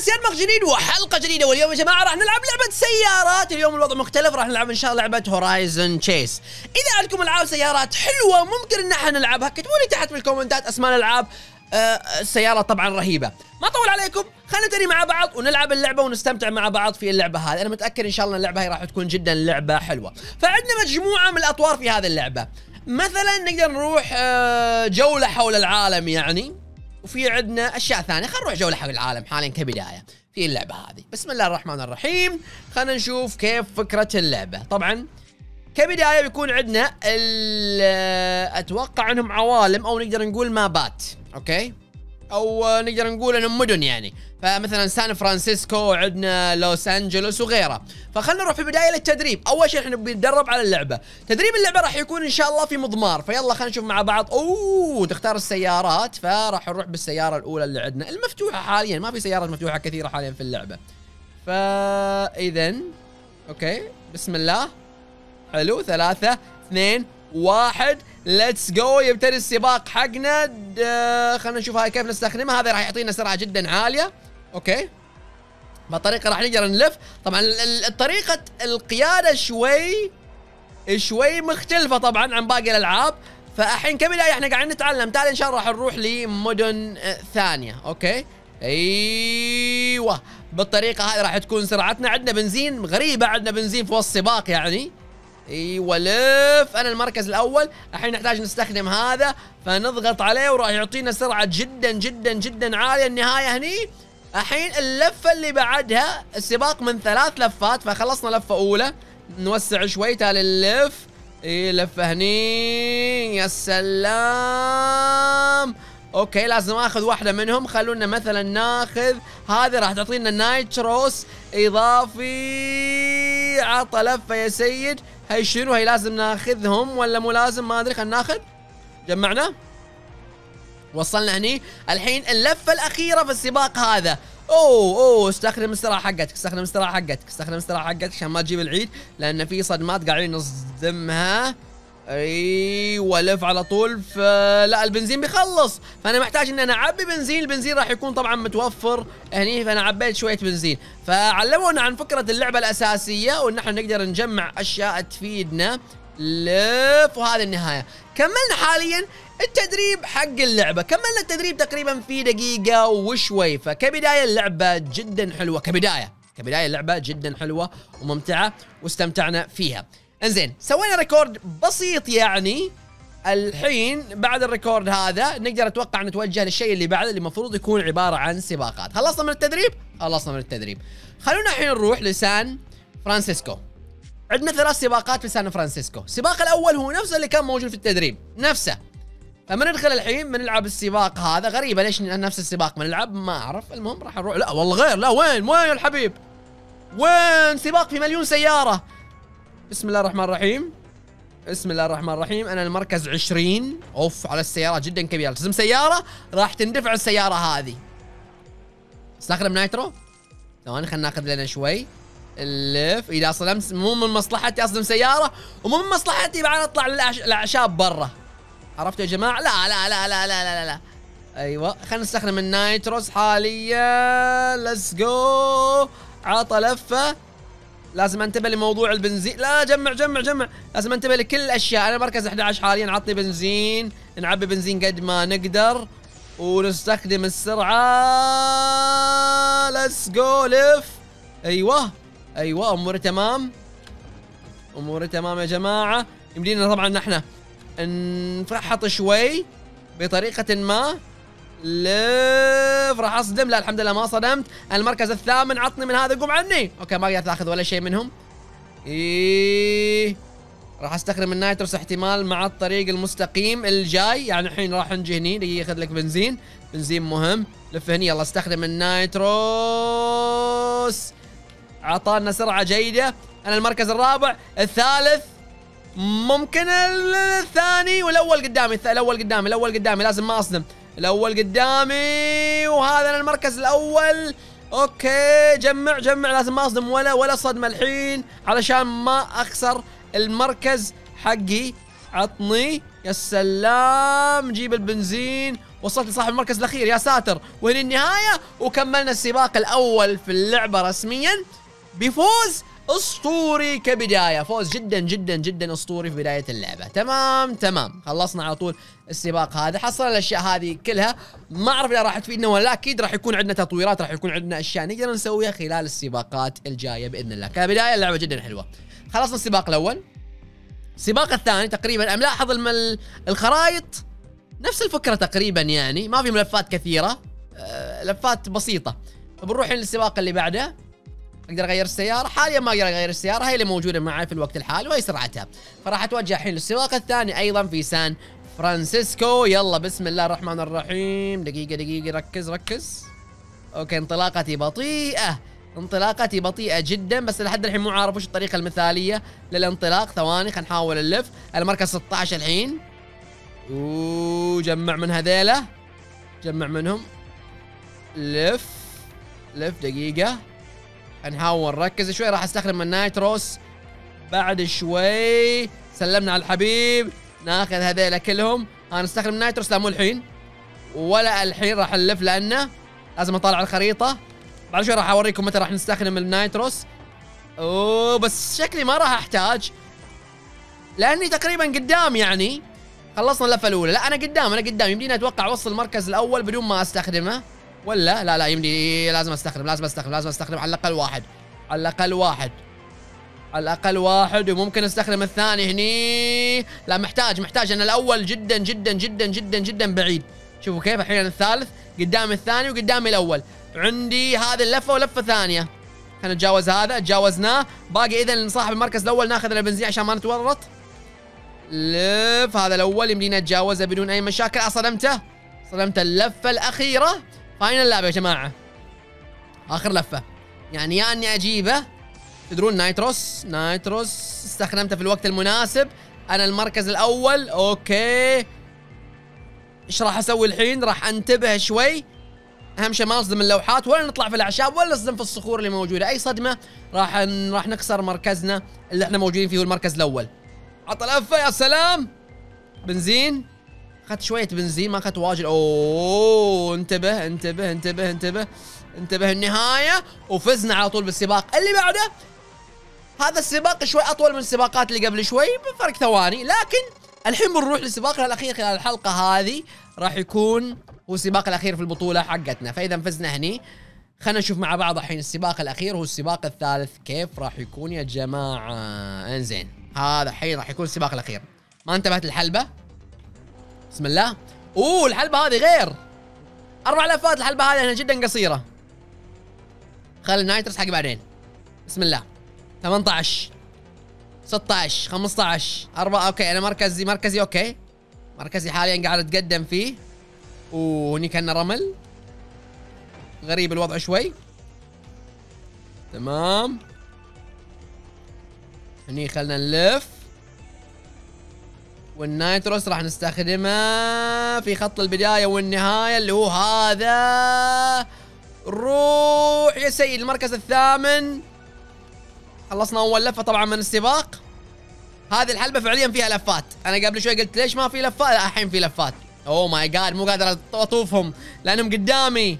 ناس ينمغ جديد وحلقة جديدة. واليوم يا جماعة راح نلعب لعبة سيارات. اليوم الوضع مختلف راح نلعب إن شاء الله لعبة هورايزن تشيس إذا عندكم ألعاب سيارات حلوة ممكن إن إحنا نلعبها اكتبوا لي تحت بالكومنتات أسماء الألعاب. آه السيارة طبعا رهيبة. ما طول عليكم خلينا نبتدي مع بعض ونلعب اللعبة ونستمتع مع بعض في اللعبة هذه. أنا متأكد إن شاء الله اللعبة هي راح تكون جدا لعبة حلوة. فعندنا مجموعة من الأطوار في هذه اللعبة. مثلا نقدر نروح آه جولة حول العالم يعني. وفي عندنا أشياء ثانية. خلينا نروح جوله حول العالم حاليا كبداية. في اللعبة هذه. بسم الله الرحمن الرحيم. خلينا نشوف كيف فكرة اللعبة. طبعا كبداية بيكون عندنا أتوقع إنهم عوالم أو نقدر نقول مابات. okay؟ أو نقدر نقول انهم مدن يعني. فمثلا سان فرانسيسكو عندنا لوس أنجلوس وغيرها فخلنا نروح في البدايه للتدريب. أول شيء إحنا بنتدرب على اللعبة. تدريب اللعبة راح يكون إن شاء الله في مضمار. فيلا خلينا نشوف مع بعض. أوه تختار السيارات. فراح نروح بالسيارة الأولى اللي عندنا. المفتوحة حاليا. ما في سيارات مفتوحة كثيرة حاليا في اللعبة. فاذا okay. بسم الله. حلو. ثلاثة اثنين واحد. let's go يبتدي السباق حقنا. خلينا نشوف هاي كيف نستخدمها. هذا راح يعطينا سرعة جدا عالية. okay. بهالطريقة راح نقدر نلف. طبعا ال- ال- الطريقة القيادة شوي شوي مختلفة طبعا عن باقي الألعاب. فالحين كبداية إحنا قاعدين نتعلم. تعال إن شاء الله راح نروح لمدن آه، ثانية. okay. أيوه. بالطريقة هذه راح تكون سرعتنا. عندنا بنزين غريبة. عندنا بنزين في وسط سباق يعني. إيوه لف. أنا المركز الأول. الحين نحتاج نستخدم هذا. فنضغط عليه وراح يعطينا سرعة جدا جدا جدا عالية. النهاية هني. الحين اللفة اللي بعدها السباق من ثلاث لفات فخلصنا لفة أولى. نوسع شوي تالي اللف. إي لفة هني. يا سلام. okay لازم آخذ واحدة منهم. خلونا مثلا ناخذ. هذه راح تعطينا nitrous إضافي. عطى لفه يا سيد. هي شنو؟ هي لازم ناخذهم ولا مو لازم؟ ما أدري خلينا ناخذ. جمعنا. وصلنا هني. الحين اللفة الأخيرة في السباق هذا. أوه أوه استخدم السرعه حقتك استخدم السرعه حقتك استخدم السرعه حقتك عشان ما تجيب العيد لأن في صدمات قاعدين نصدمها. أيوه لف على طول فلا البنزين بيخلص. فأنا محتاج إن أنا أعبي بنزين البنزين راح يكون طبعا متوفر هني فأنا عبيت شوية بنزين. فعلمونا عن فكرة اللعبة الأساسية وإن إحنا نقدر نجمع أشياء تفيدنا. لف وهذه النهاية. كملنا حاليا التدريب حق اللعبة. كملنا التدريب تقريبا في دقيقة وشوي. فكبداية اللعبة جدا حلوة. كبداية. كبداية اللعبة جدا حلوة وممتعة واستمتعنا فيها. انزين سوينا record بسيط يعني. الحين بعد ال record هذا نقدر أتوقع نتوجه للشيء اللي بعده اللي المفروض يكون عبارة عن سباقات. خلصنا من التدريب؟ خلصنا من التدريب. خلونا الحين نروح لسان فرانسيسكو. عندنا ثلاث سباقات في سان فرانسيسكو. السباق الأول هو نفسه اللي كان موجود في التدريب نفسه. فما ندخل الحين بنلعب السباق هذا؟ غريبة ليش نفس السباق بنلعب ما أعرف. المهم راح نروح. لا والله غير لا وين؟ وين يا الحبيب؟ وين؟ سباق في مليون سيارة. بسم الله الرحمن الرحيم. بسم الله الرحمن الرحيم. أنا المركز 20 أوف على السيارات جدا كبيرة. لازم سيارة؟ راح تندفع السيارة هذه. استخدم nitro ثواني خلينا ناخذ لنا شوي. اللف. إذا صدمت مو من مصلحتي أصدم سيارة ومو من مصلحتي بعد أطلع الاعشاب برا. عرفتوا يا جماعة؟ لا لا لا لا لا لا لا. أيوه خلينا نستخدم ال nitrous حاليا. let's go عطى لفة. لازم انتبه لموضوع البنزين. لا جمع جمع جمع. لازم انتبه لكل الأشياء. أنا مركز 11 حاليا عطني بنزين. نعبي بنزين قد ما نقدر. ونستخدم السرعة. ليتس جو لف أيوه أيوه أموري تمام. أموري تمام يا جماعة. يمدينا طبعا إحنا نفحط شوي بطريقة ما. لف راح اصدم. لا الحمد لله ما صدمت. المركز الثامن عطني من هذا قوم عني okay ما قدرت اخذ ولا شيء منهم. إيه. راح أستخدم ال nitrous احتمال مع الطريق المستقيم الجاي. يعني الحين راح نجي هني ياخذ لك بنزين. بنزين مهم. لف هني يلا استخدم ال nitrous اعطانا سرعة جيدة. أنا المركز الرابع. الثالث. ممكن ال- الثاني. والأول قدامي الأول قدامي الأول قدامي. لازم ما أصدم. الأول قدامي وهذا أنا المركز الأول. أوكي جمع جمع لازم ما أصدم ولا ولا صدمة الحين علشان ما أخسر المركز حقي. عطني. يا سلام جيب البنزين. وصلت لصاحب المركز الأخير يا ساتر. وهنا النهاية؟ وكملنا السباق الأول في اللعبة رسميا. بفوز أسطوري كبداية. فوز جدا جدا جدا أسطوري في بداية اللعبة. تمام تمام. خلصنا على طول السباق هذا. حصلنا الأشياء هذه كلها. ما أعرف إذا راح تفيدنا ولا أكيد راح يكون عندنا تطويرات راح يكون عندنا أشياء نقدر نسويها خلال السباقات الجاية بإذن الله. كبداية اللعبة جدا حلوة. خلصنا السباق الأول. السباق الثاني تقريبا ملاحظ الم- الخرائط نفس الفكرة تقريبا يعني. ما في ملفات كثيرة. آه، لفات بسيطة. بنروح للسباق اللي بعده. أقدر اغير السيارة. حاليا ما أقدر اغير السيارة هي اللي موجودة معي في الوقت الحالي وهي سرعتها. فراح أتوجه الحين للسباق الثاني أيضا في سان فرانسيسكو. يلا بسم الله الرحمن الرحيم. دقيقة دقيقة ركز ركز. okay انطلاقتي بطيئة. انطلاقتي بطيئة جدا بس لحد الحين مو عارف وش الطريقة المثالية للانطلاق. ثواني خلينا نحاول نلف المركز 16 الحين. وجمع من هذيله. جمع منهم. لف. لف دقيقة. نحاول نركز شوي راح استخدم ال nitrous بعد شوي سلمنا على الحبيب. ناخذ هذيلا كلهم. أنا استخدم nitrous لا مو الحين. ولا الحين راح نلف لأنه لازم أطالع الخريطة. بعد شوي راح أوريكم متى راح نستخدم ال nitrous أوه بس شكلي ما راح أحتاج. لأني تقريبا قدام يعني. خلصنا اللفة الأولى. لا أنا قدام أنا قدام. يمديني أتوقع اوصل المركز الأول بدون ما أستخدمه. ولا؟ لا لا يمدي لازم أستخدم لازم أستخدم لازم أستخدم على الأقل واحد. على الأقل واحد. على الأقل واحد وممكن أستخدم الثاني هني. لا محتاج محتاج أنا الأول جدا جدا جدا جدا جدا بعيد. شوفوا كيف الحين الثالث قدامي الثاني وقدامي الأول. عندي هذه اللفة ولفة ثانية. خلينا نتجاوز هذا تجاوزناه. باقي اذا صاحب المركز الأول ناخذ البنزين عشان ما نتورط. لف هذا الأول يمدينا نتجاوزه بدون أي مشاكل. صدمته صدمت اللفة الأخيرة. final lap يا جماعة. آخر لفة. يعني يا إني أجيبه. تدرون nitrous؟ nitrous استخدمته في الوقت المناسب. أنا المركز الأول. okay. إيش راح أسوي الحين؟ راح أنتبه شوي. أهم شيء ما نصدم اللوحات ولا نطلع في الأعشاب ولا نصدم في الصخور اللي موجودة. أي صدمة راح ن... راح نكسر مركزنا اللي إحنا موجودين فيه هو المركز الأول. عطى لفه يا سلام. بنزين. اخذت شوية بنزين ما اخذت واجد. أوه انتبه انتبه انتبه انتبه. انتبه النهاية وفزنا على طول بالسباق. اللي بعده هذا السباق شوي أطول من السباقات اللي قبل شوي بفرق ثواني. لكن الحين بنروح لسباقنا الأخير خلال الحلقة هذه. راح يكون هو السباق الأخير في البطولة حقتنا. فإذا فزنا هني خلينا نشوف مع بعض الحين السباق الأخير. هو السباق الثالث. كيف راح يكون يا جماعة؟ إنزين هذا الحين راح يكون السباق الأخير. ما انتبهت الحلبه بسم الله. أوه الحلبة هذه غير. أربع لفات الحلبة هذه هنا جدا قصيرة. خلي ال nitrous حق بعدين. بسم الله. 18 16 15 4 okay أنا مركزي مركزي okay. مركزي حاليا قاعد أتقدم فيه. وهني كان رمل. غريب الوضع شوي. تمام. هني خلنا نلف. وال nitrous راح نستخدمه في خط البداية والنهاية اللي هو هذا. روح يا سيد المركز الثامن. خلصنا أول لفة طبعا من السباق. هذه الحلبة فعليا فيها لفات. أنا قبل شوي قلت ليش ما في لفات؟ لا الحين في لفات. oh my God مو قادر أطوفهم لأنهم قدامي.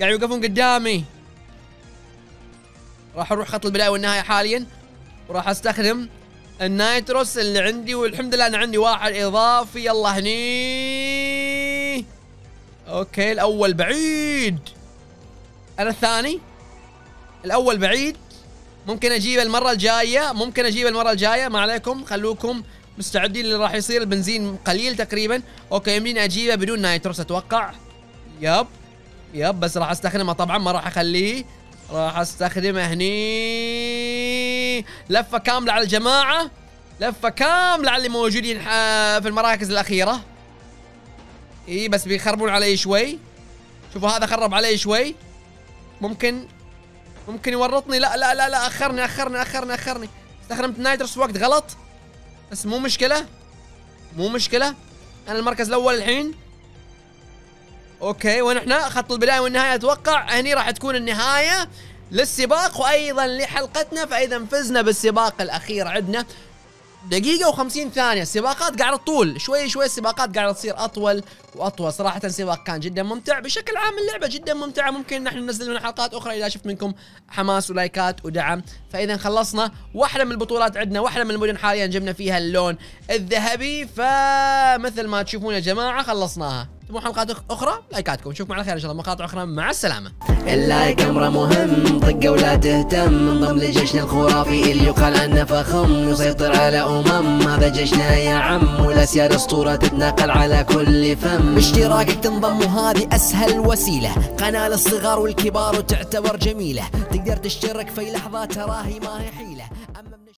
قاعد يوقفون قدامي. راح أروح خط البداية والنهاية حاليا وراح أستخدم ال nitrous اللي عندي والحمد لله أنا عندي واحد إضافي. يلا هني. okay الأول بعيد. أنا الثاني. الأول بعيد. ممكن أجيب المرة الجاية. ممكن أجيب المرة الجاية. ما عليكم خلوكم مستعدين اللي راح يصير. البنزين قليل تقريبا. okay يمديني أجيبه بدون nitrous أتوقع. yep. yep بس راح أستخدمه طبعا ما راح أخليه. راح أستخدمه هني. لفة كاملة على الجماعة. لفة كاملة على اللي موجودين في المراكز الأخيرة. إي بس بيخربون علي شوي. شوفوا هذا خرب علي شوي. ممكن ممكن يورطني. لا لا لا لا أخرني أخرني أخرني أخرني. استخدمت nitrous وقت غلط. بس مو مشكلة. مو مشكلة. أنا المركز الأول الحين. okay وين إحنا خط البداية والنهاية أتوقع هني راح تكون النهاية للسباق وأيضا لحلقتنا فإذا فزنا بالسباق الأخير عندنا. دقيقة و50 ثانية السباقات قاعدة تطول شوي شوي السباقات قاعدة تصير أطول وأطول. صراحة السباق كان جدا ممتع بشكل عام اللعبة جدا ممتعة. ممكن نحن ننزل منها حلقات أخرى إذا شفت منكم حماس ولايكات ودعم. فإذا خلصنا واحدة من البطولات عندنا واحدة من المدن حاليا جبنا فيها اللون الذهبي. فمثل ما تشوفون يا جماعة خلصناها. تبون حلقات أخرى؟ لايكاتكم. نشوفكم على خير إن شاء الله. مقاطع أخرى. مع السلامة. اللايك امره مهم طقه ولا تهتم. انضم لجيشنا الخرافي اللي يقال عنه فخم. يسيطر على أمم. هذا جيشنا يا عم. والاسياد أسطورة تتناقل على كل فم. باشتراكك تنضم وهذه أسهل وسيلة. قناة للصغار والكبار وتعتبر جميلة. تقدر تشترك في لحظات تراهي ما هي حيلة.